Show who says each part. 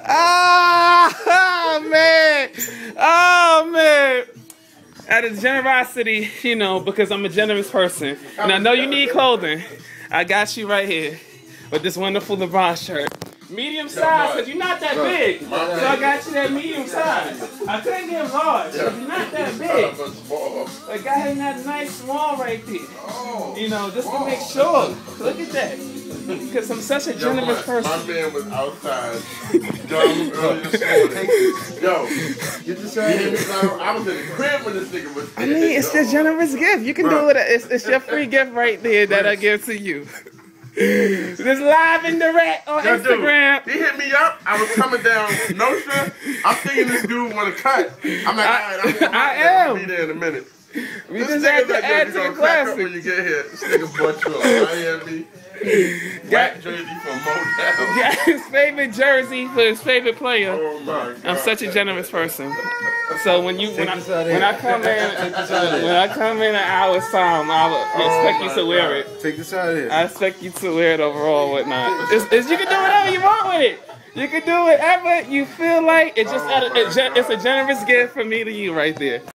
Speaker 1: Ah, man. Oh, man. Out of generosity, you know, because I'm a generous person. And I know you need clothing. I got you right here with this wonderful LeBron shirt. Medium size, because you're not that big. So I got you that medium size. I couldn't get large, because you're not that big. I got him that nice small right there. You know, just to make sure. Look at that. Because I'm such a generous person.
Speaker 2: My man was outside dumb early this morning. Yo,
Speaker 3: Get this
Speaker 2: he
Speaker 3: right
Speaker 2: hit me
Speaker 3: here.
Speaker 2: I was in the crib when this nigga was
Speaker 1: I mean, it's the generous gift. You can do it. It's, it's your free gift right there that I give to you. This live and direct on
Speaker 2: Yo, dude,
Speaker 1: Instagram.
Speaker 2: he hit me up. I was coming down No Nostra. I'm thinking this dude want to cut. I'm like,
Speaker 1: I-
Speaker 2: all right, I'm,
Speaker 1: I
Speaker 2: I'll
Speaker 1: am.
Speaker 2: be there in a minute.
Speaker 1: We
Speaker 2: This
Speaker 1: just had
Speaker 2: like,
Speaker 1: to
Speaker 2: yo,
Speaker 1: add
Speaker 2: you
Speaker 1: to the
Speaker 2: crack
Speaker 1: classic.
Speaker 2: when you get here. This nigga bought you a Miami white jersey from Motown.
Speaker 1: Got his favorite jersey for his favorite player.
Speaker 2: Oh my god.
Speaker 1: I'm such a generous person. So when you when I,
Speaker 3: this out of
Speaker 1: when. I come in when I come in an hour's time, I will oh expect you to wear it.
Speaker 3: Take this out of here.
Speaker 1: I expect you to wear it overall, whatnot. It's, it's, you can do whatever you want with it. You can do whatever you feel like. It's just
Speaker 2: Oh
Speaker 1: a, a, it's a generous gift from me to you right there.